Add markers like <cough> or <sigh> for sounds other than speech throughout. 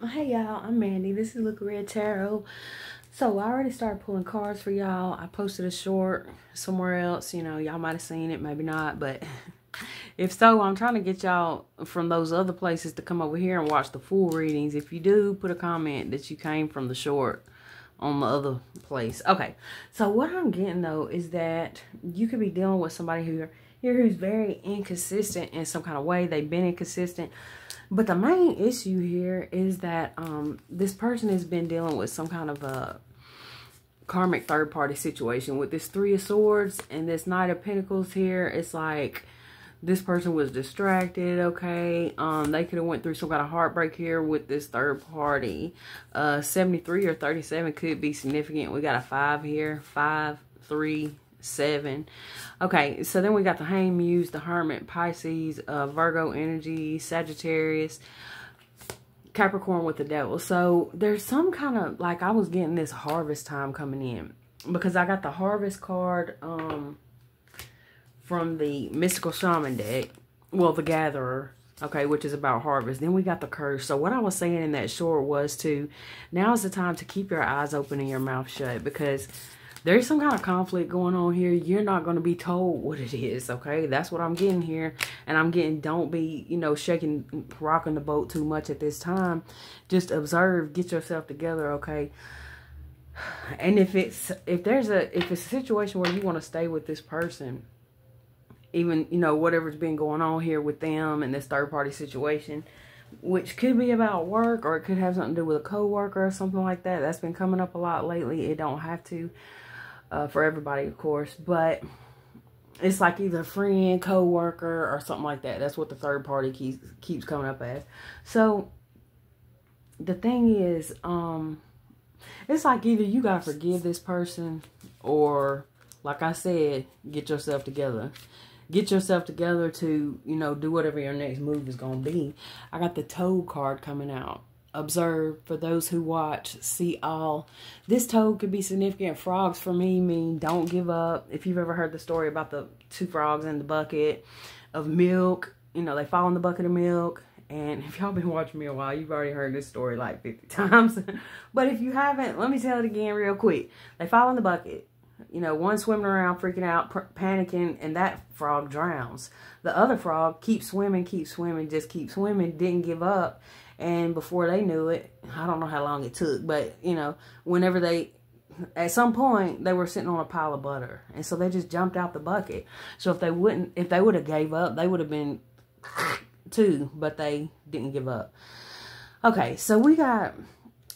Hey y'all, I'm Mandy. This is Luca Red Tarot. So I already started pulling cards for y'all. I posted a short somewhere else. You know, y'all might have seen it, maybe not. But <laughs> if so, I'm trying to get y'all from those other places to come over here and watch the full readings. If you do, put a comment that you came from the short on the other place. Okay, so what I'm getting though is that you could be dealing with somebody who here who's very inconsistent in some kind of way. They've been inconsistent. But the main issue here is that um, this person has been dealing with some kind of a karmic third party situation with this three of swords and this knight of pentacles here. It's like this person was distracted okay? Um they could have went through some kind of heartbreak here with this third party. Uh 73 or 37 could be significant. We got a five here. Five three seven. Okay so then we got the hang muse the hermit pisces uh virgo energy sagittarius capricorn with the devil. So there's some kind of like i was getting this harvest time coming in because i got the harvest card um from the mystical shaman deck. Well the gatherer okay which is about harvest. Then we got the curse. So what i was saying in that short was to now is the time to keep your eyes open and your mouth shut because there's some kind of conflict going on here. You're not going to be told what it is, okay? That's what I'm getting here. And I'm getting, don't be, you know, shaking, rocking the boat too much at this time. Just observe, get yourself together, okay? And if it's, if there's a, if it's a situation where you want to stay with this person, even, you know, whatever's been going on here with them and this third party situation, which could be about work or it could have something to do with a coworker or something like that. That's been coming up a lot lately. It don't have to uh, for everybody, of course, but it's like either friend, co-worker, or something like that. That's what the third party keeps keeps coming up as. So the thing is, um, it's like either you gotta forgive this person, or like I said, get yourself together. Get yourself together to, you know, do whatever your next move is gonna be. I got the toad card coming out observe for those who watch see all. This toad could be significant. Frogs for me mean don't give up. If you've ever heard the story about the two frogs in the bucket of milk you know they fall in the bucket of milk. And <laughs> if y'all been watching me a while you've already heard this story like 50 <laughs> times. But if you haven't let me tell it again real quick. They fall in the bucket. You know one swimming around freaking out panicking and that frog drowns. The other frog keeps swimming keeps swimming just keeps swimming didn't give up and before they knew it, I don't know how long it took, but you know, whenever they, at some point, they were sitting on a pile of butter. And so they just jumped out the bucket. So if they wouldn't, if they would have gave up, they would have been <sniffs> too, but they didn't give up. Okay, so we got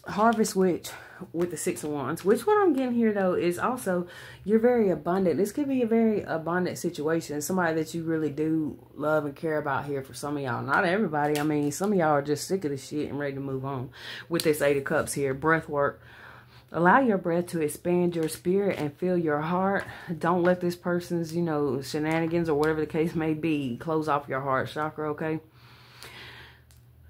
Harvest Witch with the Six of Wands. Which what I'm getting here, though, is also you're very abundant. This could be a very abundant situation. Somebody that you really do love and care about here for some of y'all. Not everybody. I mean, some of y'all are just sick of the shit and ready to move on. With this Eight of Cups here. Breath work. Allow your breath to expand your spirit and fill your heart. Don't let this person's, you know, shenanigans or whatever the case may be close off your heart chakra, okay?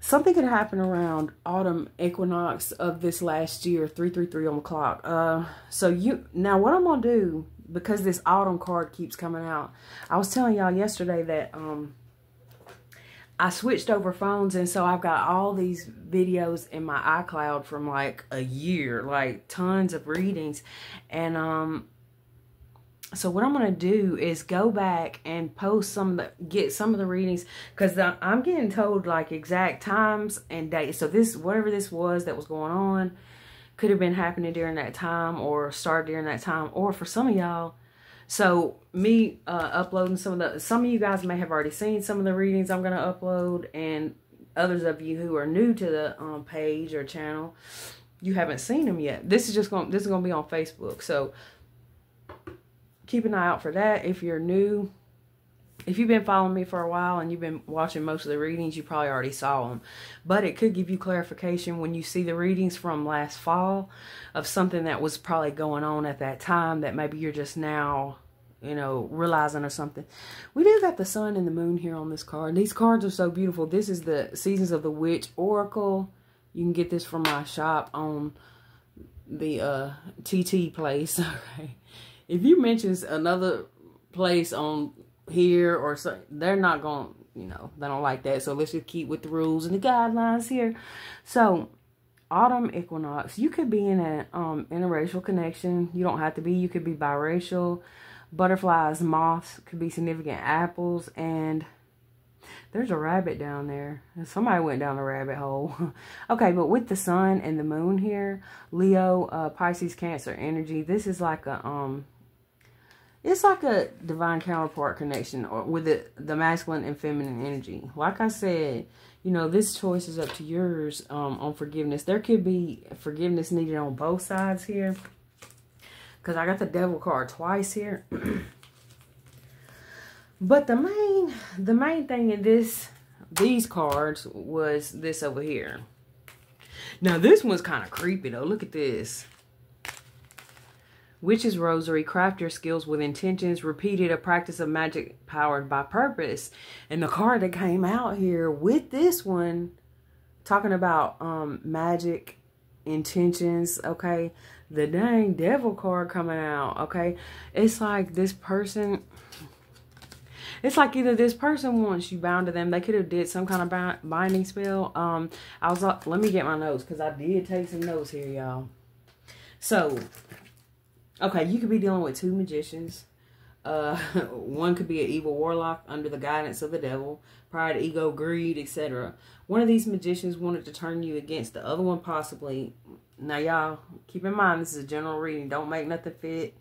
Something could happen around autumn equinox of this last year 333 on the clock. Uh so you now what i'm gonna do because this autumn card keeps coming out i was telling y'all yesterday that um i switched over phones and so i've got all these videos in my icloud from like a year like tons of readings. And um so what I'm going to do is go back and post some, get some of the readings because I'm getting told like exact times and dates. So this, whatever this was that was going on could have been happening during that time or start during that time. Or for some of y'all, so me uh, uploading some of the, some of you guys may have already seen some of the readings I'm going to upload and others of you who are new to the um, page or channel, you haven't seen them yet. This is just going, this is going to be on Facebook. So keep an eye out for that. If you're new, if you've been following me for a while and you've been watching most of the readings, you probably already saw them. But it could give you clarification when you see the readings from last fall of something that was probably going on at that time that maybe you're just now, you know, realizing or something. We do got the sun and the moon here on this card. These cards are so beautiful. This is the Seasons of the Witch Oracle. You can get this from my shop on the uh, TT place. <laughs> Okay if you mention another place on here or so, they're not going, you know, they don't like that. So let's just keep with the rules and the guidelines here. So autumn equinox. You could be in a um interracial connection. You don't have to be. You could be biracial. Butterflies, moths could be significant apples and there's a rabbit down there. Somebody went down the rabbit hole. <laughs> okay, but with the sun and the moon here, Leo, uh, Pisces, Cancer energy, this is like a, um, it's like a divine counterpart connection or with the, the masculine and feminine energy. Like I said, you know, this choice is up to yours um, on forgiveness. There could be forgiveness needed on both sides here. Because I got the devil card twice here. <clears throat> But the main, the main thing in this, these cards was this over here. Now this one's kind of creepy though. Look at this. Witch's Rosary, craft your skills with intentions, repeated a practice of magic powered by purpose. And the card that came out here with this one, talking about um magic intentions, okay? The dang devil card coming out, okay? It's like this person it's like either this person wants you bound to them. They could have did some kind of binding spell. Um, I was like, let me get my notes because I did take some notes here, y'all. So, okay, you could be dealing with two magicians. Uh, <laughs> one could be an evil warlock under the guidance of the devil, pride, ego, greed, etc. One of these magicians wanted to turn you against the other one, possibly. Now, y'all, keep in mind, this is a general reading. Don't make nothing fit.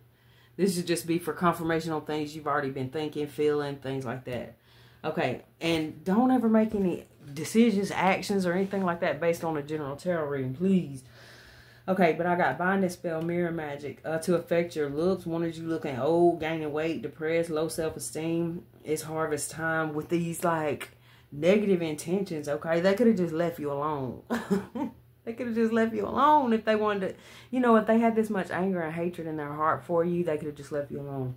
This should just be for confirmation on things you've already been thinking, feeling, things like that. Okay, and don't ever make any decisions, actions, or anything like that based on a general tarot reading, please. Okay, but I got bind binding spell, mirror magic uh, to affect your looks. Wanted you looking old, gaining weight, depressed, low self esteem. It's harvest time with these like negative intentions. Okay, they could have just left you alone. <laughs> They could have just left you alone if they wanted to. You know, if they had this much anger and hatred in their heart for you, they could have just left you alone.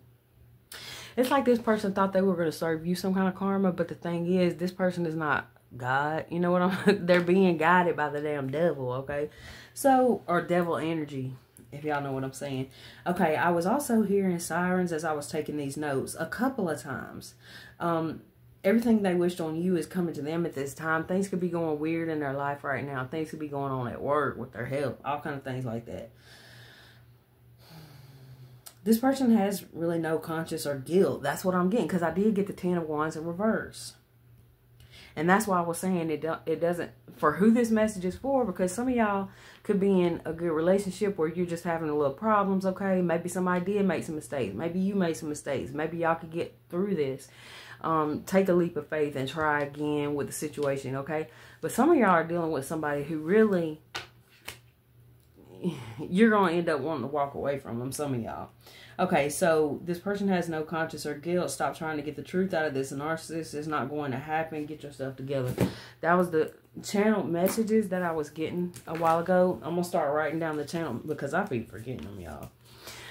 It's like this person thought they were going to serve you some kind of karma, but the thing is, this person is not God. You know what I'm <laughs> They're being guided by the damn devil, okay? So, or devil energy, if y'all know what I'm saying. Okay, I was also hearing sirens as I was taking these notes a couple of times. Um, everything they wished on you is coming to them at this time. Things could be going weird in their life right now. Things could be going on at work with their health, all kind of things like that. This person has really no conscience or guilt. That's what I'm getting because I did get the Ten of Wands in reverse. And that's why I was saying it, do, it doesn't, for who this message is for, because some of y'all could be in a good relationship where you're just having a little problems, okay? Maybe somebody did make some mistakes. Maybe you made some mistakes. Maybe y'all could get through this um, take a leap of faith and try again with the situation, okay? But some of y'all are dealing with somebody who really, you're going to end up wanting to walk away from them, some of y'all. Okay, so this person has no conscience or guilt. Stop trying to get the truth out of this. A narcissist is not going to happen. Get yourself together. That was the channel messages that I was getting a while ago. I'm going to start writing down the channel because I be forgetting them, y'all.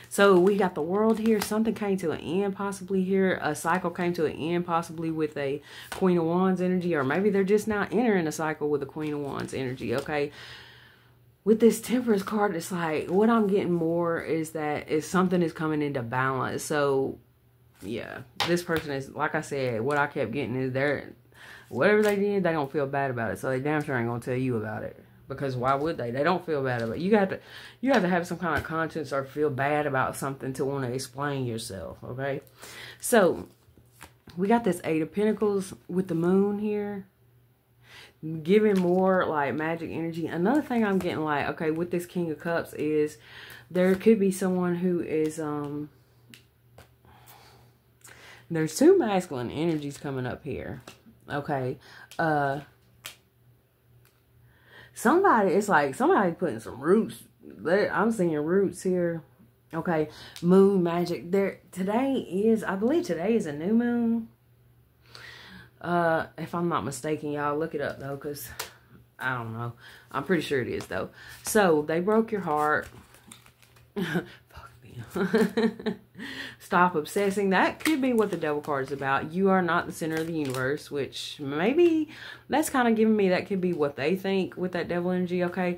So we got the world here. Something came to an end possibly here. A cycle came to an end possibly with a Queen of Wands energy. Or maybe they're just now entering a cycle with a Queen of Wands energy. Okay. With this Temperance card, it's like what I'm getting more is that is something is coming into balance. So yeah, this person is, like I said, what I kept getting is they're, whatever they did, they don't feel bad about it. So they damn sure ain't to tell you about it because why would they? They don't feel bad about it. You have to you have to have some kind of conscience or feel bad about something to want to explain yourself, okay? So, we got this 8 of pentacles with the moon here. Giving more like magic energy. Another thing I'm getting like, okay, with this king of cups is there could be someone who is um there's two masculine energies coming up here. Okay. Uh somebody, it's like somebody putting some roots. I'm seeing roots here. Okay, moon magic. There today is, I believe today is a new moon. Uh, if I'm not mistaken, y'all look it up though, cause I don't know. I'm pretty sure it is though. So they broke your heart. <laughs> Fuck me. <laughs> Stop obsessing. That could be what the devil card is about. You are not the center of the universe, which maybe that's kind of giving me that could be what they think with that devil energy, okay?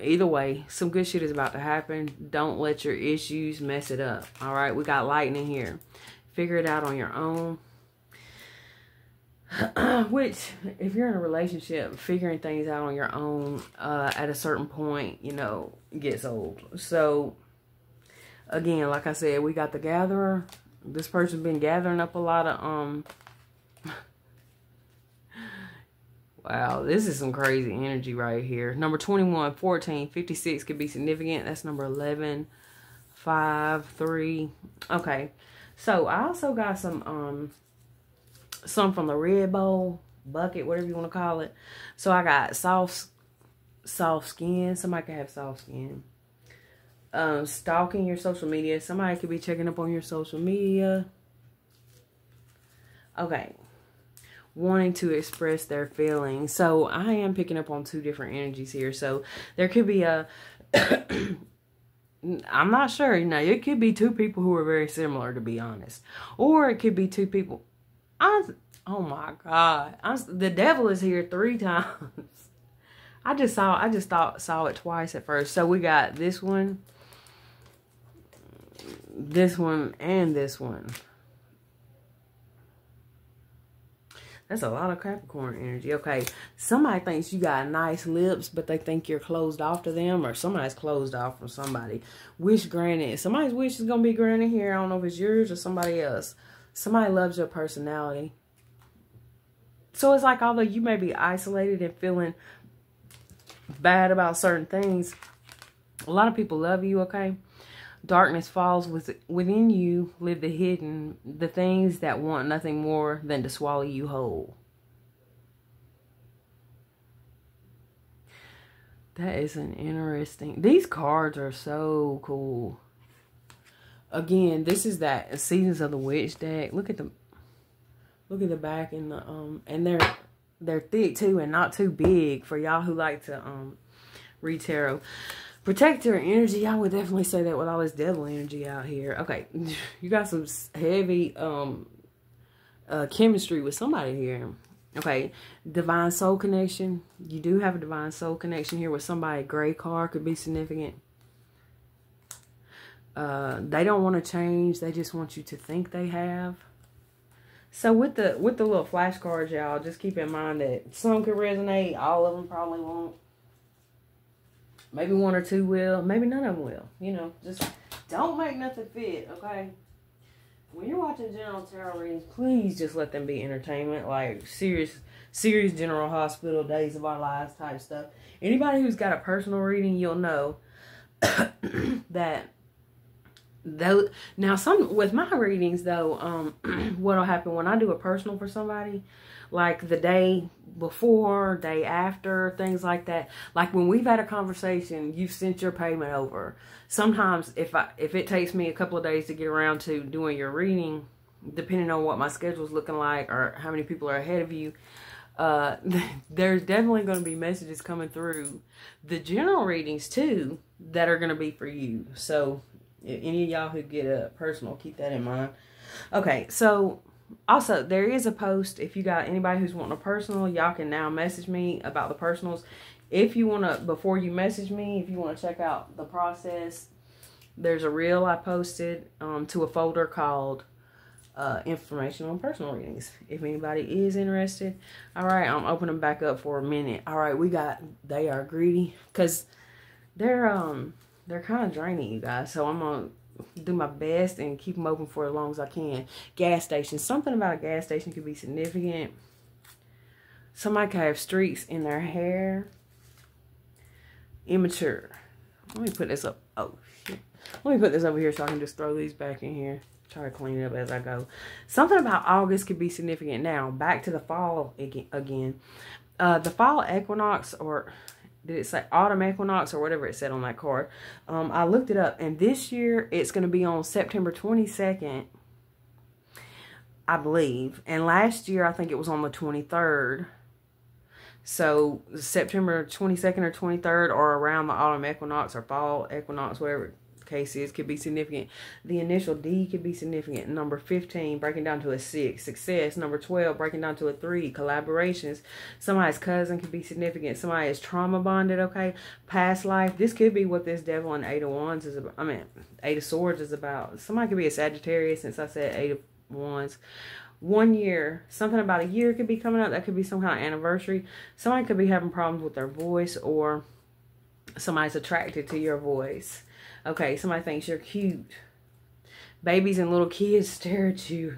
Either way, some good shit is about to happen. Don't let your issues mess it up, all right? We got lightning here. Figure it out on your own. <clears throat> which if you're in a relationship figuring things out on your own uh, at a certain point you know gets old. So again like i said we got the gatherer. This person's been gathering up a lot of um <laughs> wow this is some crazy energy right here. Number 21 14 56 could be significant. That's number 11 5 3 okay. So i also got some um some from the red bowl bucket, whatever you want to call it. So I got soft, soft skin. Somebody could have soft skin. Um, stalking your social media. Somebody could be checking up on your social media. Okay. Wanting to express their feelings. So I am picking up on two different energies here. So there could be a <coughs> I'm not sure. You know, it could be two people who are very similar, to be honest. Or it could be two people. I'm, oh my God. I'm, the devil is here three <laughs> times. I just saw, I just thought, saw it twice at first. So we got this one, this one, and this one. That's a lot of Capricorn energy. Okay, somebody thinks you got nice lips, but they think you're closed off to them, or somebody's closed off from somebody. Wish granted. Somebody's wish is going to be granted here. I don't know if it's yours or somebody else. Somebody loves your personality. So it's like although you may be isolated and feeling bad about certain things, a lot of people love you, okay? Darkness falls within you, live the hidden, the things that want nothing more than to swallow you whole. That is an interesting. These cards are so cool. Again, this is that Seasons of the Witch deck. Look at the look at the back and the um and they're they're thick too and not too big for y'all who like to um read tarot. Protect your energy. I would definitely say that with all this devil energy out here. Okay, <laughs> you got some heavy um uh chemistry with somebody here. Okay, divine soul connection. You do have a divine soul connection here with somebody. Gray card could be significant. Uh, they don't want to change. They just want you to think they have. So with the with the little flashcards, y'all, just keep in mind that some could resonate. All of them probably won't. Maybe one or two will. Maybe none of them will. You know, just don't make nothing fit, okay? When you're watching general tarot readings, please just let them be entertainment, like serious, serious general hospital, days of our lives type stuff. Anybody who's got a personal reading, you'll know <coughs> that though now some with my readings though um <clears throat> what'll happen when i do a personal for somebody like the day before day after things like that like when we've had a conversation you've sent your payment over. Sometimes if i if it takes me a couple of days to get around to doing your reading depending on what my schedule is looking like or how many people are ahead of you uh <laughs> there's definitely going to be messages coming through the general readings too that are going to be for you. So any of y'all who get a personal, keep that in mind. Okay, so also there is a post. If you got anybody who's wanting a personal, y'all can now message me about the personals. If you want to, before you message me, if you want to check out the process, there's a reel I posted um, to a folder called uh, information on personal readings. If anybody is interested. All right, I'm opening back up for a minute. All right, we got, they are greedy because they're, um, they're kind of draining, you guys. So I'm to do my best and keep them open for as long as I can. Gas station. Something about a gas station could be significant. Somebody could have streaks in their hair. Immature. Let me put this up. Oh, shit. Let me put this over here so I can just throw these back in here. Try to clean it up as I go. Something about August could be significant. Now, back to the fall again. Uh, the fall equinox, or did it say autumn equinox or whatever it said on that card. Um, i looked it up and this year it's going to be on september 22nd i believe. And last year i think it was on the 23rd so september 22nd or 23rd or around the autumn equinox or fall equinox whatever cases could be significant. The initial D could be significant. Number 15, breaking down to a 6. Success. Number 12, breaking down to a 3. Collaborations. Somebody's cousin could be significant. Somebody is trauma bonded, okay? Past life. This could be what this devil in Eight of Wands is about. I mean, Eight of Swords is about. Somebody could be a Sagittarius since I said Eight of Wands. one year, something about a year could be coming up. That could be some kind of anniversary. Somebody could be having problems with their voice or somebody's attracted to your voice. Okay, somebody thinks you're cute. Babies and little kids <laughs> stare at you.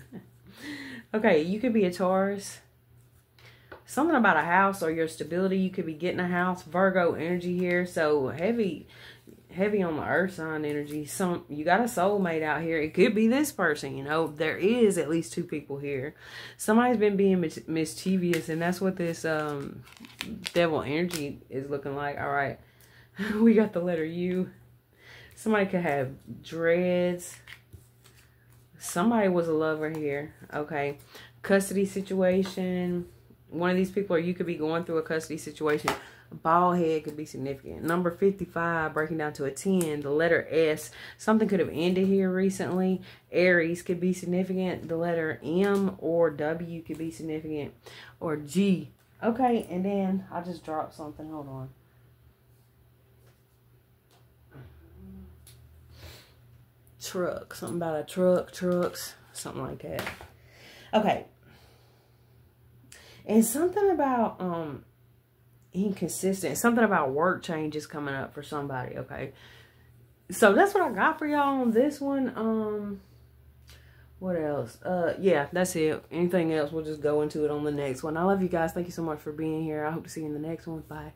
okay, you could be a Taurus. Something about a house or your stability. You could be getting a house. Virgo energy here. So heavy heavy on the earth sign energy. Some you got a soulmate out here. It could be this person, you know. There is at least two people here. Somebody's been being mis mischievous and that's what this um devil energy is looking like. All right. <laughs> we got the letter U. Somebody could have dreads. Somebody was a lover here. Okay. Custody situation. One of these people or you could be going through a custody situation bald head could be significant. Number 55, breaking down to a 10. The letter S, something could have ended here recently. Aries could be significant. The letter M or W could be significant. Or G. Okay, and then I just dropped something. Hold on. Truck. Something about a truck, trucks, something like that. Okay. And something about um inconsistent. Something about work changes coming up for somebody, okay? So that's what I got for y'all on this one. Um, what else? Uh, yeah, that's it. Anything else, we'll just go into it on the next one. I love you guys. Thank you so much for being here. I hope to see you in the next one. Bye.